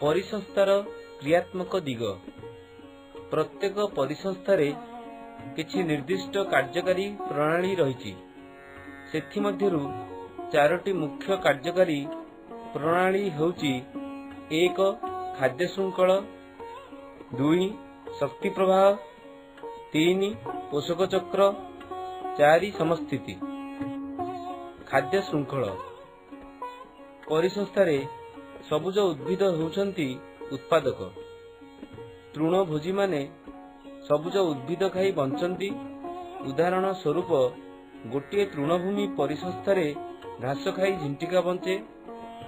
ପରିସଂସ୍ଥାର କ୍ରିୟାତ୍ମକ ଦିଗ। ପ୍ରତ୍ୟେକ ପରିସଂସ୍ଥାରେ କିଛି ନିର୍ଦ୍ଦିଷ୍ଟ କାର୍ଯ୍ୟକାରୀ ପ୍ରଣାଳୀ ରହିଛି। ସେଥିମଧ୍ୟରୁ ଚାରୋଟି ମୁଖ୍ୟ କାର୍ଯ୍ୟକାରୀ ପ୍ରଣାଳୀ ହେଉଛି ଏକ ଖାଦ୍ୟ ଶୃଙ୍ଖଳ ଦୁଇ ଶକ୍ତି ପ୍ରବାହ ତିନି ପୋଷକ ଚକ୍ର ଚାରି ସମସ୍ଥିତି ଖାଦ୍ୟ ଶୃଙ୍ଖଳ। ପରିସଂସ୍ଥାରେ ସବୁଜ ଉଦ୍ଭିଦ ହେଉଛନ୍ତି ଉତ୍ପାଦକ। ତୃଣଭୋଜୀମାନେ ସବୁଜ ଉଦ୍ଭିଦ ଖାଇ ବଞ୍ଚନ୍ତି। ଉଦାହରଣ ସ୍ୱରୂପ ଗୋଟିଏ ତୃଣଭୂମି ପରିସଂସ୍ଥାରେ ଘାସ ଖାଇ ଝିଣ୍ଟିକା ବଞ୍ଚେ।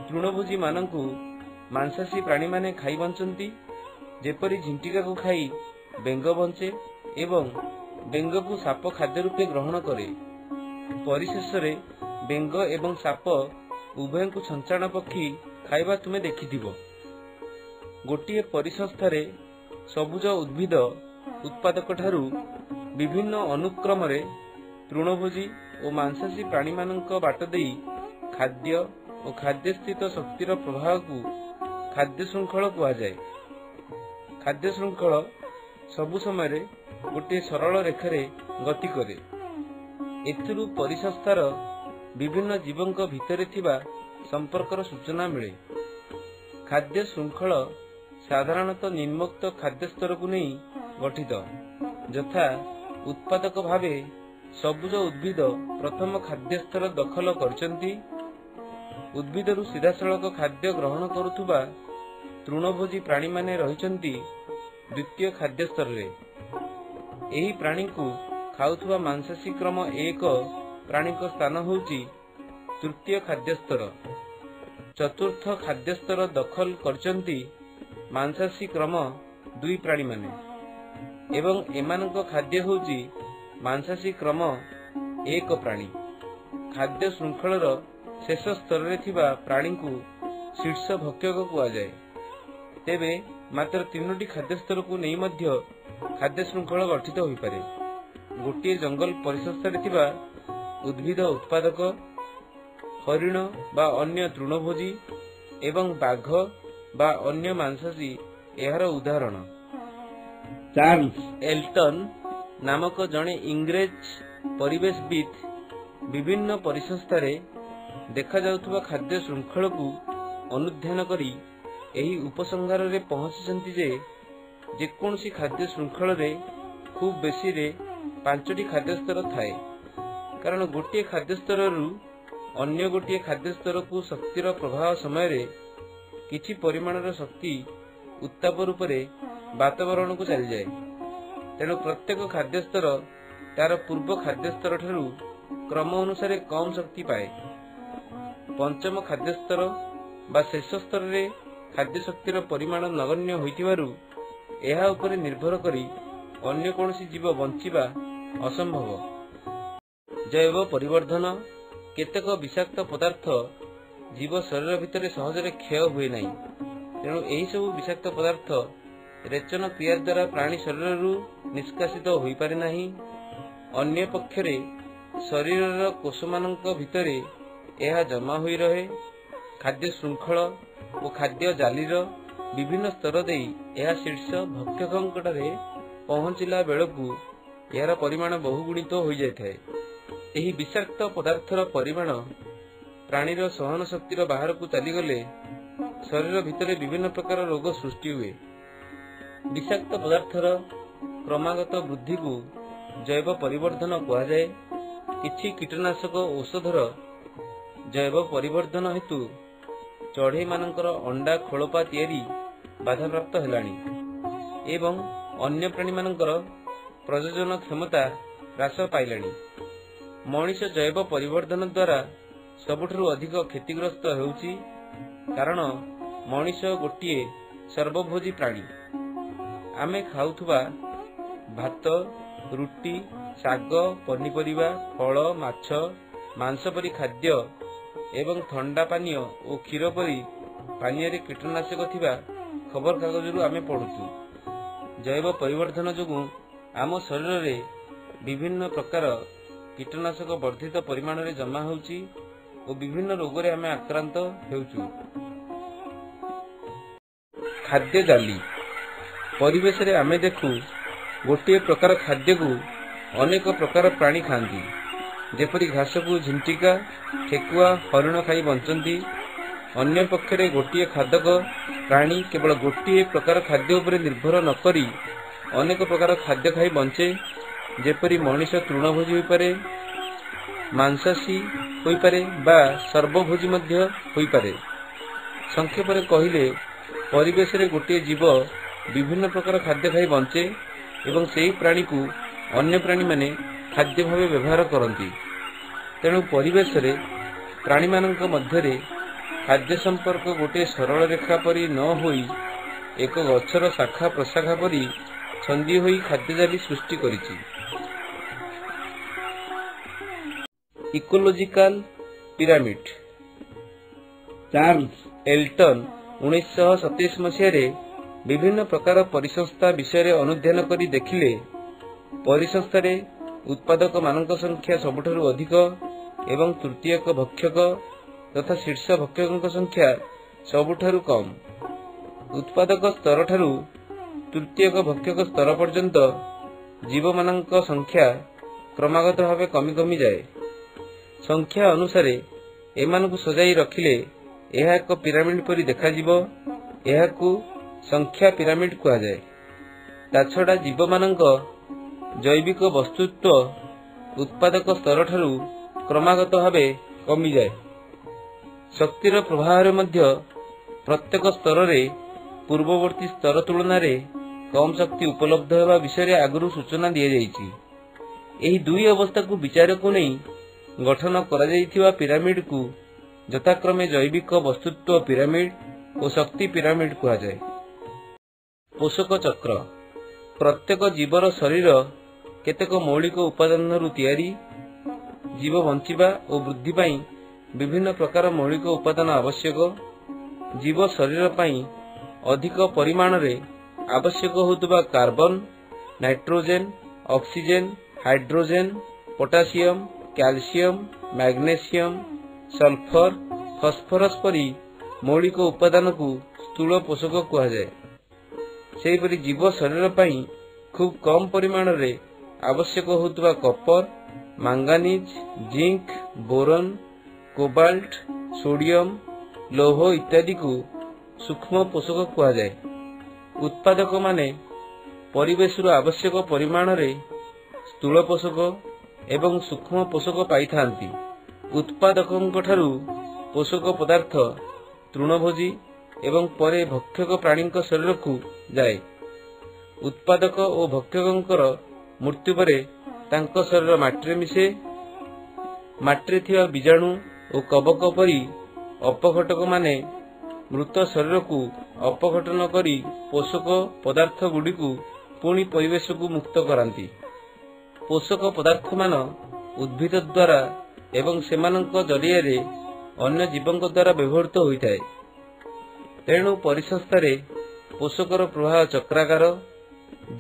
ତୃଣଭୋଜୀମାନଙ୍କୁ ମାଂସାଶୀ ପ୍ରାଣୀମାନେ ଖାଇ ବଞ୍ଚନ୍ତି। ଯେପରି ଝିଣ୍ଟିକାକୁ ଖାଇ ବେଙ୍ଗ ବଞ୍ଚେ ଏବଂ ବେଙ୍ଗକୁ ସାପ ଖାଦ୍ୟ ରୂପେ ଗ୍ରହଣ କରେ। ପରିଶେଷରେ ବେଙ୍ଗ ଏବଂ ସାପ ଉଭୟଙ୍କୁ ଛଞ୍ଚାଣ ପକ୍ଷୀ ଖାଇବା ତୁମେ ଦେଖିଥିବ। ଗୋଟିଏ ପରିସଂସ୍ଥାରେ ସବୁଜ ଉଦ୍ଭିଦ ଉତ୍ପାଦକଠାରୁ ବିଭିନ୍ନ ଅନୁକ୍ରମରେ ତୃଣଭୋଜୀ ଓ ମାଂସାଶୀ ପ୍ରାଣୀମାନଙ୍କ ବାଟ ଦେଇ ଖାଦ୍ୟ ଓ ଖାଦ୍ୟସ୍ଥିତ ଶକ୍ତିର ପ୍ରବାହକୁ ଖାଦ୍ୟ ଶୃଙ୍ଖଳ କୁହାଯାଏ। ଖାଦ୍ୟ ଶୃଙ୍ଖଳ ସବୁ ସମୟରେ ଗୋଟିଏ ସରଳ ରେଖାରେ ଗତି କରେ। ଏଥିରୁ ପରିସଂସ୍ଥାର ବିଭିନ୍ନ ଜୀବଙ୍କ ଭିତରେ ଥିବା ସମ୍ପର୍କର ସୂଚନା ମିଳେ। ଖାଦ୍ୟ ଶୃଙ୍ଖଳ ସାଧାରଣତଃ ନିମ୍ନୋକ୍ତ ଖାଦ୍ୟ ସ୍ତରକୁ ନେଇ ଗଠିତ। ଯଥା ଉତ୍ପାଦକ ଭାବେ ସବୁଜ ଉଦ୍ଭିଦ ପ୍ରଥମ ଖାଦ୍ୟ ସ୍ତର ଦଖଲ କରିଛନ୍ତି। ଉଦ୍ଭିଦରୁ ସିଧାସଳଖ ଖାଦ୍ୟ ଗ୍ରହଣ କରୁଥିବା ତୃଣଭୋଜୀ ପ୍ରାଣୀମାନେ ରହିଛନ୍ତି ଦ୍ୱିତୀୟ ଖାଦ୍ୟ ସ୍ତରରେ। ଏହି ପ୍ରାଣୀଙ୍କୁ ଖାଉଥିବା ମାଂସାଶୀ କ୍ରମ ଏକ ପ୍ରାଣୀଙ୍କ ସ୍ଥାନ ହେଉଛି ତୃତୀୟ ଖାଦ୍ୟ ସ୍ତର ଚତୁର୍ଥ ଖାଦ୍ୟ ସ୍ତର ଦଖଲ କରିଛନ୍ତି ମାଂସାଶୀ କ୍ରମ ଦୁଇ ପ୍ରାଣୀମାନେ ଏବଂ ଏମାନଙ୍କ ଖାଦ୍ୟ ହେଉଛି ମାଂସାଶୀ କ୍ରମ ଏକ ପ୍ରାଣୀ। ଖାଦ୍ୟ ଶୃଙ୍ଖଳର ଶେଷ ସ୍ତରରେ ଥିବା ପ୍ରାଣୀଙ୍କୁ ଶୀର୍ଷ ଭକ୍ଷକ କୁହାଯାଏ। ତେବେ ମାତ୍ର ତିନୋଟି ଖାଦ୍ୟ ସ୍ତରକୁ ନେଇ ମଧ୍ୟ ଖାଦ୍ୟ ଶୃଙ୍ଖଳ ଗଠିତ ହୋଇପାରେ। ଗୋଟିଏ ଜଙ୍ଗଲ ପରିସଂସ୍ଥାରେ ଥିବା ଉଦ୍ଭିଦ ଉତ୍ପାଦକ ହରିଣ ବା ଅନ୍ୟ ତୃଣଭୋଜୀ ଏବଂ ବାଘ ବା ଅନ୍ୟ ମାଂସାଶୀ ଏହାର ଉଦାହରଣ। ଚାର୍ଲସ। ଏଲ୍ଟନ ନାମକ ଜଣେ ଇଂରେଜ ପରିବେଶବିତ୍ ବିଭିନ୍ନ ପରିସଂସ୍ଥାରେ ଦେଖାଯାଉଥିବା ଖାଦ୍ୟ ଶୃଙ୍ଖଳକୁ ଅନୁଧ୍ୟାନ କରି ଏହି ଉପସଂହାରରେ ପହଞ୍ଚିଛନ୍ତି ଯେ ଯେକୌଣସି ଖାଦ୍ୟ ଶୃଙ୍ଖଳରେ ଖୁବ୍ ବେଶୀରେ ପାଞ୍ଚଟି ଖାଦ୍ୟ ସ୍ତର ଥାଏ। କାରଣ ଗୋଟିଏ ଖାଦ୍ୟ ସ୍ତରରୁ ଅନ୍ୟ ଗୋଟିଏ ଖାଦ୍ୟ ସ୍ତରକୁ ଶକ୍ତିର ପ୍ରବାହ ସମୟରେ କିଛି ପରିମାଣର ଶକ୍ତି ଉତ୍ତାପ ରୂପରେ ବାତାବରଣକୁ ଚାଲିଯାଏ। ତେଣୁ ପ୍ରତ୍ୟେକ ଖାଦ୍ୟ ସ୍ତର ତାର ପୂର୍ବ ଖାଦ୍ୟ ସ୍ତରଠାରୁ କ୍ରମ ଅନୁସାରେ କମ୍ ଶକ୍ତି ପାଏ। ପଞ୍ଚମ ଖାଦ୍ୟ ସ୍ତର ବା ଶେଷ ସ୍ତରରେ ଖାଦ୍ୟ ଶକ୍ତିର ପରିମାଣ ନଗଣ୍ୟ ହୋଇଥିବାରୁ ଏହା ଉପରେ ନିର୍ଭର କରି ଅନ୍ୟ କୌଣସି ଜୀବ ବଞ୍ଚିବା ଅସମ୍ଭବ। ଜୈବ ପରିବର୍ଦ୍ଧନ କେତେକ ବିଷାକ୍ତ ପଦାର୍ଥ ଜୀବ ଶରୀର ଭିତରେ ସହଜରେ କ୍ଷୟ ହୁଏ ନାହିଁ। ତେଣୁ ଏହିସବୁ ବିଷାକ୍ତ ପଦାର୍ଥ ରେଚନ କ୍ରିୟା ଦ୍ୱାରା ପ୍ରାଣୀ ଶରୀରରୁ ନିଷ୍କାସିତ ହୋଇପାରେ ନାହିଁ। ଅନ୍ୟ ପକ୍ଷରେ ଶରୀରର କୋଷମାନଙ୍କ ଭିତରେ ଏହା ଜମା ହୋଇ ରହେ। ଖାଦ୍ୟ ଶୃଙ୍ଖଳ ଓ ଖାଦ୍ୟ ଜାଲିର ବିଭିନ୍ନ ସ୍ତର ଦେଇ ଏହା ଶୀର୍ଷ ଭକ୍ଷକଙ୍କଠାରେ ପହଞ୍ଚିଲା ବେଳକୁ ଏହାର ପରିମାଣ ବହୁଗୁଣିତ ହୋଇଯାଇଥାଏ। ଏହି ବିଷାକ୍ତ ପଦାର୍ଥର ପରିମାଣ ପ୍ରାଣୀର ସହନ ଶକ୍ତିର ବାହାରକୁ ଚାଲିଗଲେ ଶରୀର ଭିତରେ ବିଭିନ୍ନ ପ୍ରକାର ରୋଗ ସୃଷ୍ଟି ହୁଏ। ବିଷାକ୍ତ ପଦାର୍ଥର କ୍ରମାଗତ ବୃଦ୍ଧିକୁ ଜୈବ ପରିବର୍ଦ୍ଧନ କୁହାଯାଏ। କିଛି କୀଟନାଶକ ଔଷଧର ଜୈବ ପରିବର୍ଦ୍ଧନ ହେତୁ ଚଢ଼େଇମାନଙ୍କର ଅଣ୍ଡା ଖୋଳପା ତିଆରି ବାଧାପ୍ରାପ୍ତ ହେଲାଣି ଏବଂ ଅନ୍ୟ ପ୍ରାଣୀମାନଙ୍କର ପ୍ରଜନନ କ୍ଷମତା ହ୍ରାସ ପାଇଲାଣି। ମଣିଷ ଜୈବ ପରିବର୍ଦ୍ଧନ ଦ୍ୱାରା ସବୁଠାରୁ ଅଧିକ କ୍ଷତିଗ୍ରସ୍ତ ହେଉଛି କାରଣ ମଣିଷ ଗୋଟିଏ ସର୍ବଭୋଜୀ ପ୍ରାଣୀ। ଆମେ ଖାଉଥିବା ଭାତ ରୁଟି ଶାଗ ପନିପରିବା ଫଳ ମାଛ ମାଂସ ପରି ଖାଦ୍ୟ ଏବଂ ଥଣ୍ଡା ପାନୀୟ ଓ କ୍ଷୀର ପରି ପାନୀୟରେ କୀଟନାଶକ ଥିବା ଖବରକାଗଜରୁ ଆମେ ପଢୁଛୁ। ଜୈବ ପରିବର୍ତ୍ତନ ଯୋଗୁଁ ଆମ ଶରୀରରେ ବିଭିନ୍ନ ପ୍ରକାର କୀଟନାଶକ ବର୍ଦ୍ଧିତ ପରିମାଣରେ ଜମା ହେଉଛି ଓ ବିଭିନ୍ନ ରୋଗରେ ଆମେ ଆକ୍ରାନ୍ତ ହେଉଛୁ। ଖାଦ୍ୟ ଜାଲି। ପରିବେଶରେ ଆମେ ଦେଖୁ ଗୋଟିଏ ପ୍ରକାର ଖାଦ୍ୟକୁ ଅନେକ ପ୍ରକାର ପ୍ରାଣୀ ଖାଆନ୍ତି। ଯେପରି ଘାସକୁ ଝିଣ୍ଟିକା ଠେକୁଆ ହରିଣ ଖାଇ ବଞ୍ଚନ୍ତି। ଅନ୍ୟ ପକ୍ଷରେ ଗୋଟିଏ ଖାଦକ ପ୍ରାଣୀ କେବଳ ଗୋଟିଏ ପ୍ରକାର ଖାଦ୍ୟ ଉପରେ ନିର୍ଭର ନ କରି ଅନେକ ପ୍ରକାର ଖାଦ୍ୟ ଖାଇ ବଞ୍ଚେ ଯେପରି ମଣିଷ ତୃଣଭୋଜୀ ହୋଇପାରେ ମାଂସାଶୀ ହୋଇପାରେ ବା ସର୍ବଭୋଜୀ ମଧ୍ୟ ହୋଇପାରେ। ସଂକ୍ଷେପରେ କହିଲେ ପରିବେଶରେ ଗୋଟିଏ ଜୀବ ବିଭିନ୍ନ ପ୍ରକାର ଖାଦ୍ୟ ଖାଇ ବଞ୍ଚେ ଏବଂ ସେହି ପ୍ରାଣୀକୁ ଅନ୍ୟ ପ୍ରାଣୀମାନେ ଖାଦ୍ୟ ଭାବେ ବ୍ୟବହାର କରନ୍ତି। ତେଣୁ ପରିବେଶରେ ପ୍ରାଣୀମାନଙ୍କ ମଧ୍ୟରେ ଖାଦ୍ୟ ସମ୍ପର୍କ ଗୋଟିଏ ସରଳ ରେଖା ପରି ନ ହୋଇ ଏକ ଗଛର ଶାଖା ପ୍ରଶାଖା ପରି ଛନ୍ଦି ହୋଇ ଖାଦ୍ୟ ଜାଲି ସୃଷ୍ଟି କରିଛି। ଇକୋଲୋଜିକାଲ ପିରାମିଡ ଚାର୍ଲସ ଏଲଟନ ଉଣେଇଶଶହ ସତେଇଶ ମସିହାରେ ବିଭିନ୍ନ ପ୍ରକାର ପରିସଂସ୍ଥା ବିଷୟରେ ଅନୁଧ୍ୟାନ କରି ଦେଖିଲେ ପରିସଂସ୍ଥାରେ ଉତ୍ପାଦକମାନଙ୍କ ସଂଖ୍ୟା ସବୁଠାରୁ ଅଧିକ ଏବଂ ତୃତୀୟକ ଭକ୍ଷକ ତଥା ଶୀର୍ଷ ଭକ୍ଷକଙ୍କ ସଂଖ୍ୟା ସବୁଠାରୁ କମ୍। ଉତ୍ପାଦକ ସ୍ତରଠାରୁ ତୃତୀୟକ ଭକ୍ଷକ ସ୍ତର ପର୍ଯ୍ୟନ୍ତ ଜୀବମାନଙ୍କ ସଂଖ୍ୟା କ୍ରମାଗତ ଭାବେ କମି କମି ଯାଏ। ସଂଖ୍ୟା ଅନୁସାରେ ଏମାନଙ୍କୁ ସଜାଇ ରଖିଲେ ଏହା ଏକ ପିରାମିଡ ପରି ଦେଖାଯିବ। ଏହାକୁ ସଂଖ୍ୟା ପିରାମିଡ କୁହାଯାଏ। ତାଛଡ଼ା ଜୀବମାନଙ୍କ ଜୈବିକ ବସ୍ତୁତ୍ୱ ଉତ୍ପାଦକ ସ୍ତରଠାରୁ କ୍ରମାଗତ ଭାବେ କମିଯାଏ। ଶକ୍ତିର ପ୍ରବାହରେ ମଧ୍ୟ ପ୍ରତ୍ୟେକ ସ୍ତରରେ ପୂର୍ବବର୍ତ୍ତୀ ସ୍ତର ତୁଳନାରେ କମ୍ ଶକ୍ତି ଉପଲବ୍ଧ ହେବା ବିଷୟରେ ଆଗରୁ ସୂଚନା ଦିଆଯାଇଛି। ଏହି ଦୁଇ ଅବସ୍ଥାକୁ ବିଚାରକୁ ନେଇ ଗଠନ କରାଯାଇଥିବା ପିରାମିଡକୁ ଯଥାକ୍ରମେ ଜୈବିକ ବସ୍ତୁତ୍ୱ ପିରାମିଡ ଓ ଶକ୍ତି ପିରାମିଡ କୁହାଯାଏ। ପୋଷକ ଚକ୍ର। ପ୍ରତ୍ୟେକ ଜୀବର ଶରୀର କେତେକ ମୌଳିକ ଉପାଦାନରୁ ତିଆରି ଜୀବ ବଞ୍ଚିବା ଓ ବୃଦ୍ଧି ପାଇଁ ବିଭିନ୍ନ ପ୍ରକାର ମୌଳିକ ଉପାଦାନ ଆବଶ୍ୟକ। ଜୀବ ଶରୀର ପାଇଁ ଅଧିକ ପରିମାଣରେ ଆବଶ୍ୟକ ହେଉଥିବା carbon nitrogen oxygen hydrogen potassium calcium magnesium sulphur phosphorus ପରି ମୌଳିକ ଉପାଦାନକୁ ସ୍ଥୂଳ ପୋଷକ କୁହାଯାଏ। ସେହିପରି ଜୀବ ଶରୀର ପାଇଁ ଖୁବ୍ କମ୍ ପରିମାଣରେ ଆବଶ୍ୟକ ହେଉଥିବା copper manganese zinc boron cobalt sodium ଲୌହ ଇତ୍ୟାଦିକୁ ସୂକ୍ଷ୍ମ ପୋଷକ କୁହାଯାଏ। ଉତ୍ପାଦକମାନେ ପରିବେଶରୁ ଆବଶ୍ୟକ ପରିମାଣରେ ସ୍ଥୂଳ ପୋଷକ ଏବଂ ସୂକ୍ଷ୍ମ ପୋଷକ ପାଇଥାନ୍ତି। ଉତ୍ପାଦକଙ୍କଠାରୁ ପୋଷକ ପଦାର୍ଥ ତୃଣଭୋଜୀ ଏବଂ ପରେ ଭକ୍ଷକ ପ୍ରାଣୀଙ୍କ ଶରୀରକୁ ଯାଏ। ଉତ୍ପାଦକ ଓ ଭକ୍ଷକଙ୍କର ମୃତ୍ୟୁ ପରେ ତାଙ୍କ ଶରୀର ମାଟିରେ ମିଶେ। ମାଟିରେ ଥିବା ବୀଜାଣୁ ଓ କବକ ପରି ଅପଘଟକମାନେ ମୃତ ଶରୀରକୁ ଅପଘଟନ କରି ପୋଷକ ପଦାର୍ଥ ଗୁଡ଼ିକୁ ପୁଣି ପରିବେଶକୁ ମୁକ୍ତ କରାନ୍ତି। ପୋଷକ ପଦାର୍ଥମାନ ଉଦ୍ଭିଦ ଦ୍ୱାରା ଏବଂ ସେମାନଙ୍କ ଜରିଆରେ ଅନ୍ୟ ଜୀବଙ୍କ ଦ୍ୱାରା ବ୍ୟବହୃତ ହୋଇଥାଏ। ତେଣୁ ପରିସଂସ୍ଥାରେ ପୋଷକର ପ୍ରବାହ ଚକ୍ରାକାର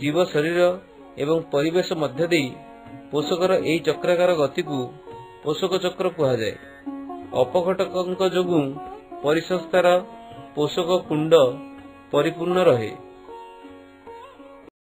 ଜୀବ ଶରୀର ଏବଂ ପରିବେଶ ମଧ୍ୟ ଦେଇ ପୋଷକର ଏହି ଚକ୍ରାକାର ଗତିକୁ ପୋଷକ ଚକ୍ର କୁହାଯାଏ। ଅପଘଟକଙ୍କ ଯୋଗୁଁ ପରିସଂସ୍ଥାର ପୋଷକ କୁଣ୍ଡ ପରିପୂର୍ଣ୍ଣ ରହେ।